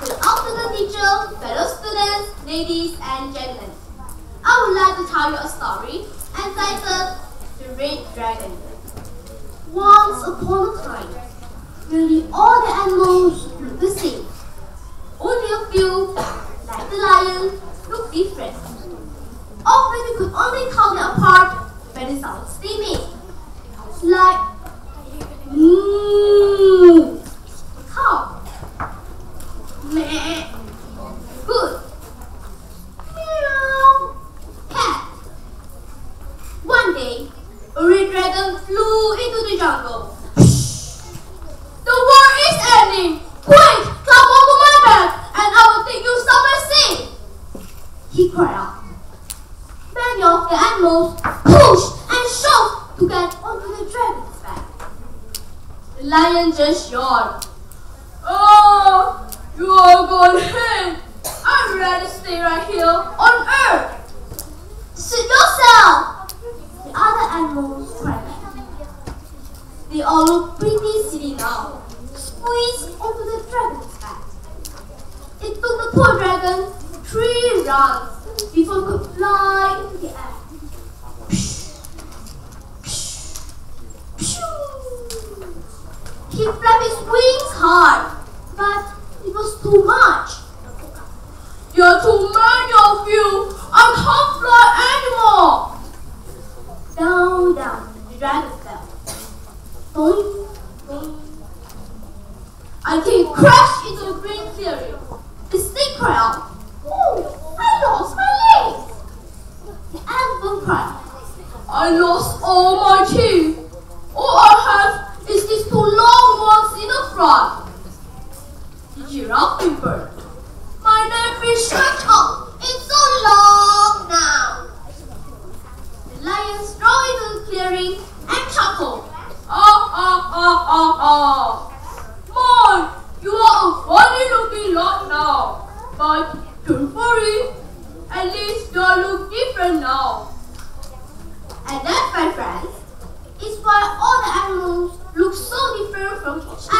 Good afternoon, teacher, fellow students, ladies and gentlemen. I would like to tell you a story entitled The Red Dragon. Once upon a time, nearly all the animals looked the same. Only a few, like the lion, looked different. Often you could only tell them apart by the sounds they made. Like dragon flew into the jungle. The war is ending! Quick, climb onto my back, and I will take you somewhere safe! He cried out. Many of the animals pushed and shoved to get onto the dragon's back. The lion just yawned. Oh, you are going ahead. I'd rather stay right here on earth. Suit yourself! The other animals cried. They all look pretty silly now. Squeezed onto the dragon's back. It took the poor dragon three runs before it could fly into the air. He flapped his wings hard, but it was too much. Are too many of you! I can't fly Until he crashed into a green clearing. The snake Oh, I lost my legs! The elephant cried, I lost all my teeth. All I have is these two long ones in the front. The giraffe whimpered, My neck is up. It's so long now. The lion strode into the clearing now. But don't worry, at least you all look different now. And that, my friends, is why all the animals look so different from each other.